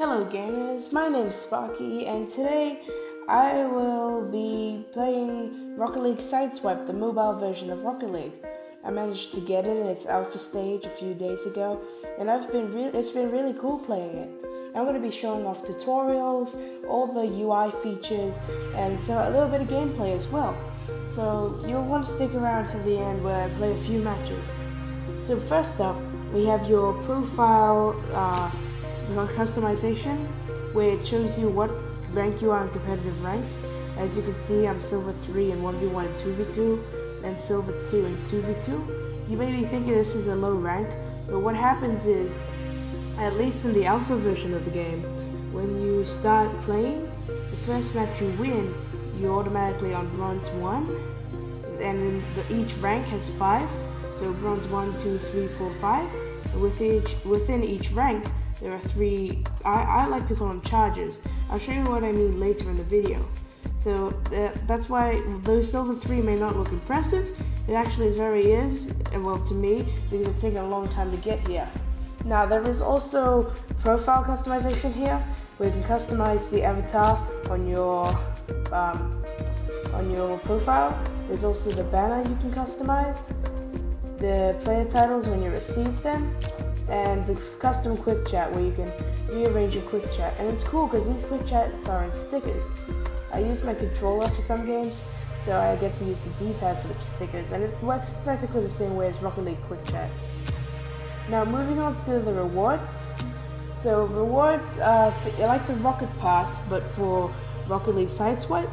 Hello gamers, my name is Sparky and today I will be playing Rocket League Sideswipe, the mobile version of Rocket League. I managed to get it in its alpha stage a few days ago and I've been re it's been really cool playing it. I'm going to be showing off tutorials, all the UI features and so a little bit of gameplay as well. So you'll want to stick around till the end where I play a few matches. So first up, we have your profile uh, customization, where it shows you what rank you are in competitive ranks. As you can see, I'm Silver 3 in 1v1 and 2v2, and Silver 2 in 2v2. You may be thinking this is a low rank, but what happens is, at least in the alpha version of the game, when you start playing, the first match you win, you're automatically on Bronze 1, and the, each rank has 5, so Bronze 1, 2, 3, 4, 5. Within each, within each rank, there are three, I, I like to call them charges. I'll show you what I mean later in the video. So uh, that's why, though Silver 3 may not look impressive, it actually very is, well to me, because it's taken a long time to get here. Now there is also profile customization here, where you can customize the avatar on your um, on your profile. There's also the banner you can customize, the player titles when you receive them, and the custom quick chat where you can rearrange your quick chat. And it's cool because these quick chats are in stickers. I use my controller for some games, so I get to use the D-pad for the stickers, and it works practically the same way as Rocket League Quick Chat. Now moving on to the rewards. So rewards, are like the Rocket Pass, but for Rocket League Sideswipe,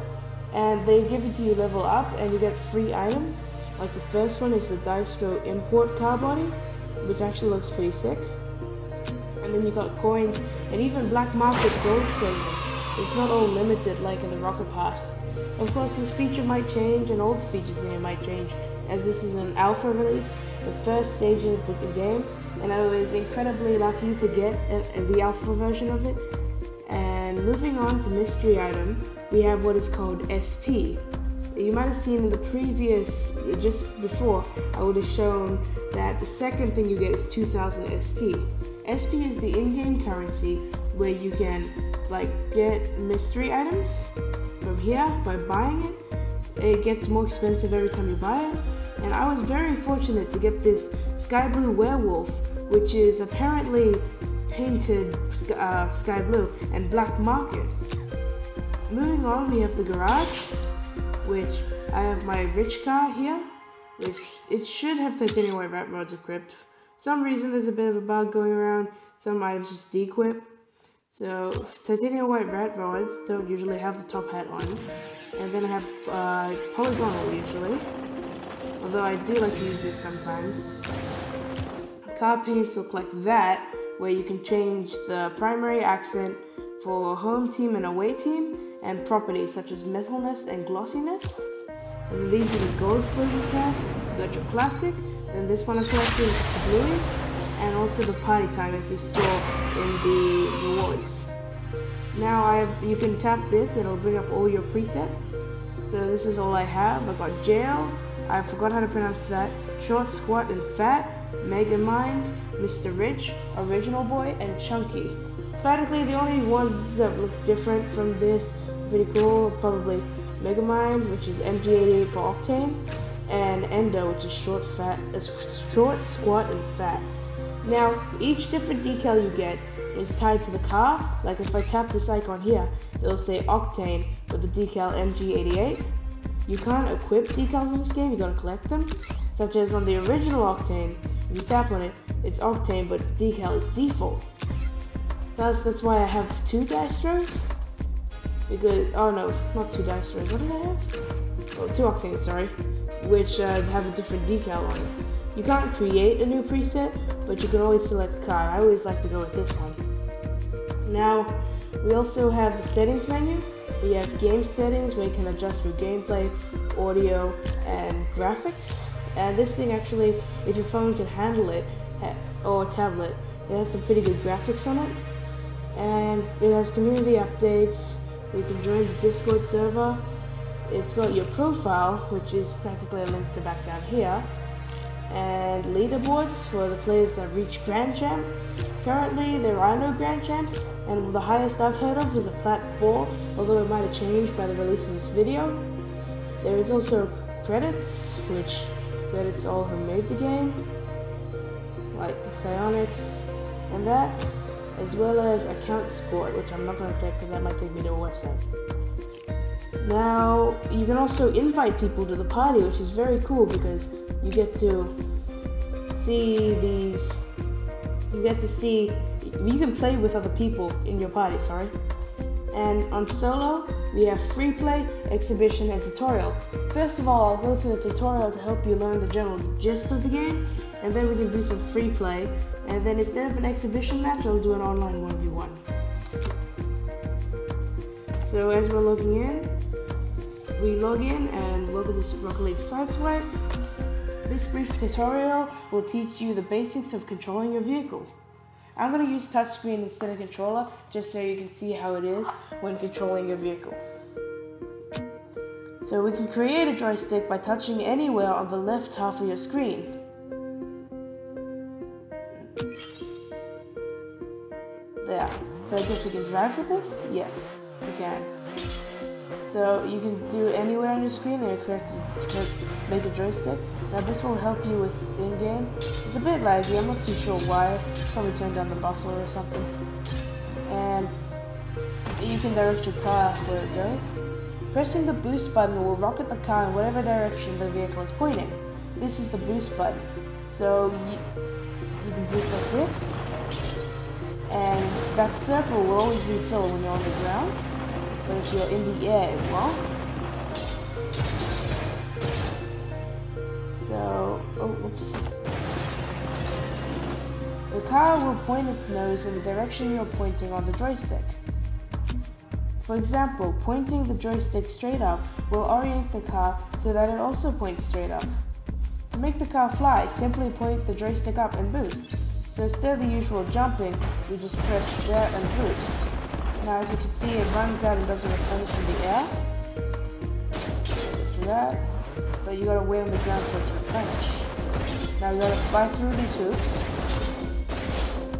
and they give it to you level up, and you get free items. Like the first one is the Diestro Import car body, which actually looks pretty sick. And then you got coins and even black market gold statements. It's not all limited like in the Rocket Pass. Of course, this feature might change and all the features here might change as this is an alpha release, the first stage of the game, and I was incredibly lucky to get uh, the alpha version of it. And moving on to mystery item, we have what is called SP, you might have seen in the previous, just before, I would have shown that the second thing you get is 2000 SP. SP is the in-game currency where you can like get mystery items from here by buying it. It gets more expensive every time you buy it. And I was very fortunate to get this sky blue werewolf, which is apparently painted uh, sky blue and black market. Moving on, we have the garage which I have my rich car here, which it should have titanium white rat rods equipped. For some reason there's a bit of a bug going around, some items just dequip. So titanium white rat rods don't usually have the top hat on. And then I have uh, polygonal usually, although I do like to use this sometimes. Car paints look like that, where you can change the primary accent for home team and away team, and properties such as metalness and glossiness. And these are the gold explosions have. You got your classic, then this one I'm collecting blue, and also the party time as you saw in the rewards. Now I have, you can tap this, it'll bring up all your presets. So this is all I have. I got jail, I forgot how to pronounce that, short, squat, and fat, mega mind, Mr. Rich, Original Boy, and Chunky. Practically the only ones that look different from this, pretty cool, probably Megamind, which is MG88 for Octane, and Endo, which is short, fat, is short, squat, and fat. Now, each different decal you get is tied to the car. Like if I tap this icon here, it'll say Octane with the decal MG88. You can't equip decals in this game, you gotta collect them. Such as on the original Octane, if you tap on it, it's Octane, but the decal is default. Thus, that's why I have two Diestros. Because, oh no, not two Diestros. What did I have? Oh, two Octanes, sorry. Which uh, have a different decal on it. You can't create a new preset, but you can always select card. I always like to go with this one. Now, we also have the settings menu. We have game settings where you can adjust your gameplay, audio, and graphics. And this thing actually, if your phone can handle it, or tablet, it has some pretty good graphics on it and it has community updates. You can join the Discord server. It's got your profile, which is practically a link to back down here. and leaderboards for the players that reach Grand Champ. Currently, there are no Grand Champs, and the highest I've heard of is a Plat 4, although it might have changed by the release of this video. There is also credits, which credits all who made the game, like Psyonix and that, as well as account support, which I'm not going to click because that might take me to a website. Now, you can also invite people to the party, which is very cool because you get to see these. You get to see. You can play with other people in your party, sorry. And on solo, we have free play, exhibition, and tutorial. First of all, I'll go through the tutorial to help you learn the general gist of the game, and then we can do some free play. And then instead of an exhibition match, I'll do an online 1v1. So as we're logging in, we log in and welcome to Rocket League Sideswipe. This brief tutorial will teach you the basics of controlling your vehicle. I'm going to use touchscreen instead of controller just so you can see how it is when controlling your vehicle. So we can create a joystick by touching anywhere on the left half of your screen. So I guess we can drive with this? Yes, we can. So you can do anywhere on your screen and correct, make a joystick. Now this will help you with in-game. It's a bit laggy, I'm not too sure why. Probably turn down the buffer or something. And you can direct your car where it goes. Pressing the boost button will rocket the car in whatever direction the vehicle is pointing. This is the boost button. So you, you can boost like this. And that circle will always refill when you're on the ground. But if you're in the air, it won't. So, oh, oops. The car will point its nose in the direction you're pointing on the joystick. For example, pointing the joystick straight up will orient the car so that it also points straight up. To make the car fly, simply point the joystick up and boost. So instead of the usual jumping, you just press there and boost. Now as you can see, it runs out and doesn't replenish in the air. Do that. But you gotta wait on the ground for it to replenish. Now you gotta fly through these hoops.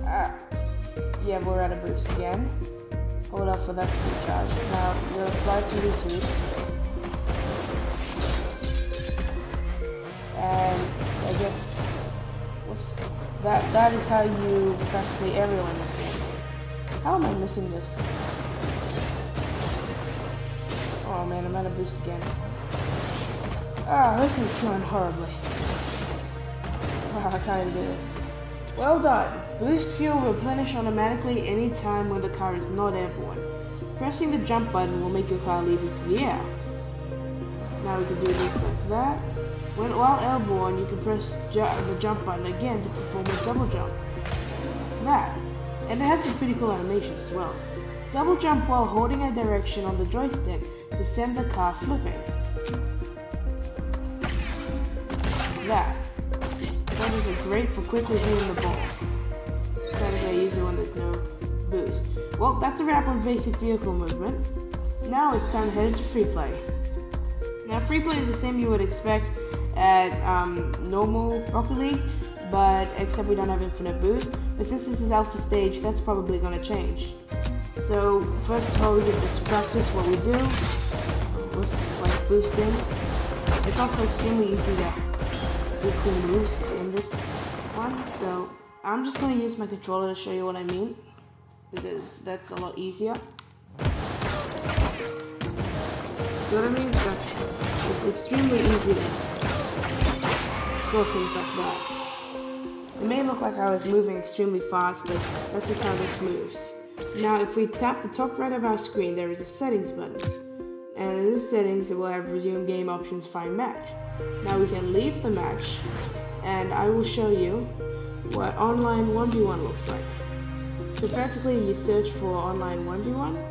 Ah. Yeah, we're at a boost again. Hold up for that to recharge. Now you're gonna fly through these hoops. And I guess That that is how you practically aerial in this game. How am I missing this? Oh man, I'm out of boost again. Ah, this is going horribly. Ah, I can't even do this. Well done. Boost fuel replenish automatically any time when the car is not airborne. Pressing the jump button will make your car leap into the air. Now we can do this like that. When while airborne, you can press ju the jump button again to perform a double jump. That. And it has some pretty cool animations as well. Double jump while holding a direction on the joystick to send the car flipping. That. Those are great for quickly hitting the ball. Kind of use it when there's no boost. Well, that's a wrap on basic vehicle movement. Now it's time to head into free play. Now, free play is the same you would expect at um, normal Rocket League, but except we don't have infinite boost. But since this is alpha stage, that's probably to change. So first of all, we can just practice what we do. Whoops, like boosting. It's also extremely easy to do cool moves in this one. So I'm just to use my controller to show you what I mean, because that's a lot easier. See what I mean? It's extremely easy to score things like that. It may look like I was moving extremely fast, but that's just how this moves. Now, if we tap the top right of our screen, there is a settings button. And in this settings, it will have resume game options find match. Now we can leave the match, and I will show you what online 1v1 looks like. So practically you search for online 1v1.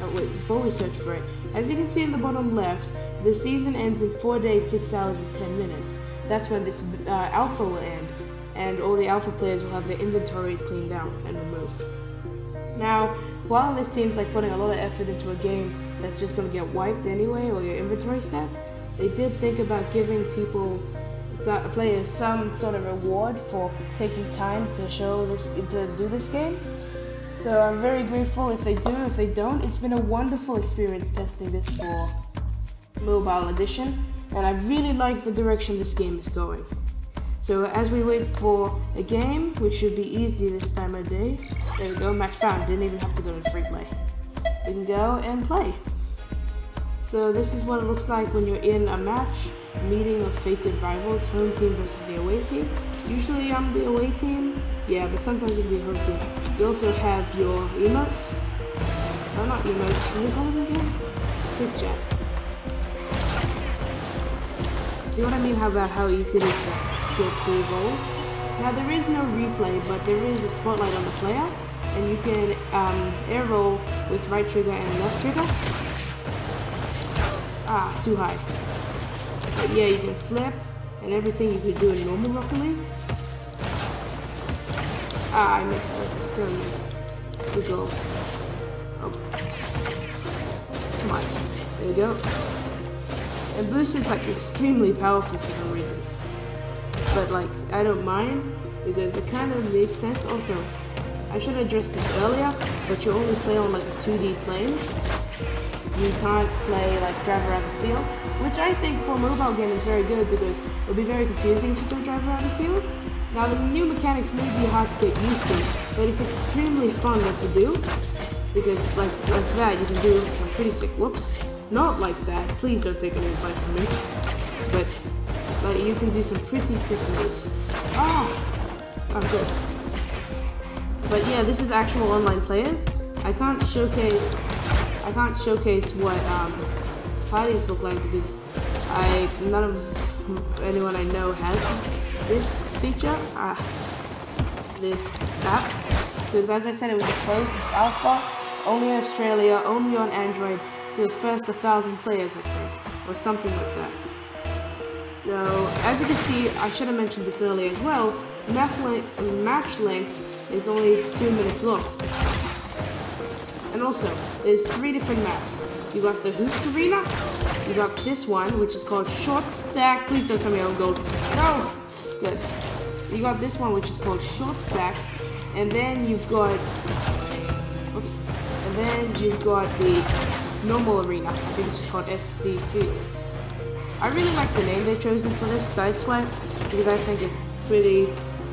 Oh wait, before we search for it, as you can see in the bottom left, the season ends in 4 days, 6 hours, and 10 minutes. That's when this uh, alpha will end and all the alpha players will have their inventories cleaned out and removed. Now, while this seems like putting a lot of effort into a game that's just going to get wiped anyway, or your inventory stats, they did think about giving people players some sort of reward for taking time to show this to do this game. So I'm very grateful if they do. If they don't, it's been a wonderful experience testing this for mobile edition, and I really like the direction this game is going. So as we wait for a game, which should be easy this time of day, there we go, match found. Didn't even have to go to free play. We can go and play. So this is what it looks like when you're in a match, meeting of fated rivals, home team versus the away team. Usually I'm the away team, yeah, but sometimes it can be home team. You also have your emotes. No, not emotes, what do you call them again? Quick chat. See what I mean how about how easy it is to score cool goals? Now there is no replay, but there is a spotlight on the player, and you can um, air roll with right trigger and left trigger. Ah, too high. But yeah, you can flip and everything you could do in normal Rocket League. Ah, I missed. That's so missed. Good goal. Oh. Come on. There we go. And boost is like extremely powerful for some reason. But like, I don't mind because it kind of makes sense. Also, I should have addressed this earlier, but you only play on like a 2D plane you can't play like drive around the field, which I think for a mobile game is very good because it'll be very confusing if you don't drive around the field. Now the new mechanics may be hard to get used to, but it's extremely fun to do because like like that you can do some pretty sick whoops. Not like that. Please don't take any advice from me. But but you can do some pretty sick moves. Ah, oh, good. But yeah, this is actual online players. I can't showcase I can't showcase what um, parties look like because I none of anyone I know has this feature, uh, this app. Because as I said, it was a closed alpha, only in Australia, only on Android, the first 1,000 players, I think, or something like that. So, as you can see, I should have mentioned this earlier as well, match length is only 2 minutes long. And also, there's three different maps. You got the Hoops Arena, you got this one, which is called Short Stack. Please don't tell me I am gold. No! Good. You got this one, which is called Short Stack, and then you've got, oops, and then you've got the normal arena. I think this was called SC Fields. I really like the name they've chosen for this, Sideswipe, because I think it's pretty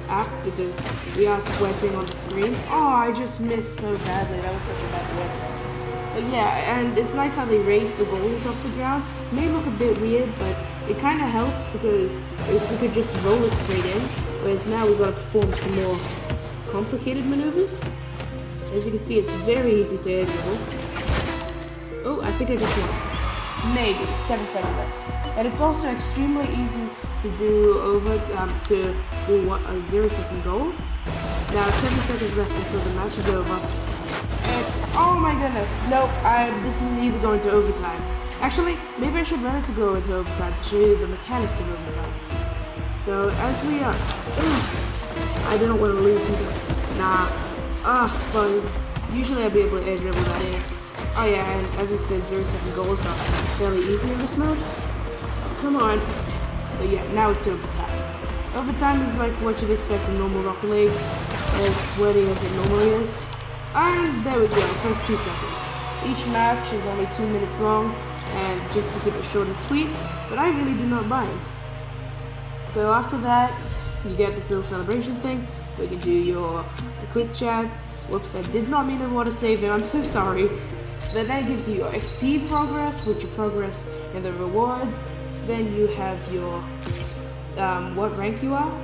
apt because we are swiping on the screen. Oh, I just missed so badly. That was such a bad whiff. But yeah, and it's nice how they raise the goals off the ground. It may look a bit weird, but it kind of helps because if we could just roll it straight in, whereas now we've got to perform some more complicated maneuvers. As you can see, it's very easy to air dribble. Maybe, 7 seconds left. And it's also extremely easy to do over, um, to do what, uh, 0 second goals. Now, 7 seconds left until the match is over. And, oh my goodness, nope, I, this is either going to overtime. Actually, maybe I should let it to go into overtime to show you the mechanics of overtime. So, as we are, I didn't want to lose either. Nah, ah, fun. Usually I'd be able to air dribble that in. Oh yeah, and as I said, zero second goals are fairly easy in this mode. Come on. But yeah, now it's overtime. Overtime is like what you'd expect in normal Rocket League, as sweaty as it normally is. And there we go, first two seconds. Each match is only two minutes long, and just to keep it short and sweet, but I really do not mind. So after that, you get this little celebration thing, where you can do your quick chats. Whoops, I did not mean to want to save it, I'm so sorry. But that gives you your XP progress, which you progress in the rewards. Then you have your um, what rank you are.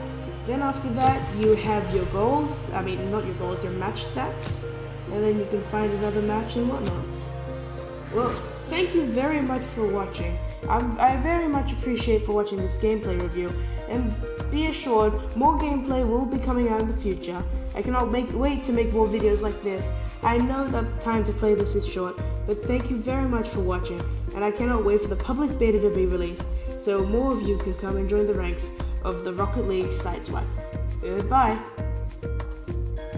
Then after that, you have your goals. I mean, not your goals, your match stats. And then you can find another match and whatnot. Well, thank you very much for watching. I'm, i very much appreciate for watching this gameplay review. And be assured, more gameplay will be coming out in the future. I cannot make, wait to make more videos like this. I know that the time to play this is short, but thank you very much for watching, and I cannot wait for the public beta to be released, so more of you can come and join the ranks of the Rocket League Sideswipe. Goodbye.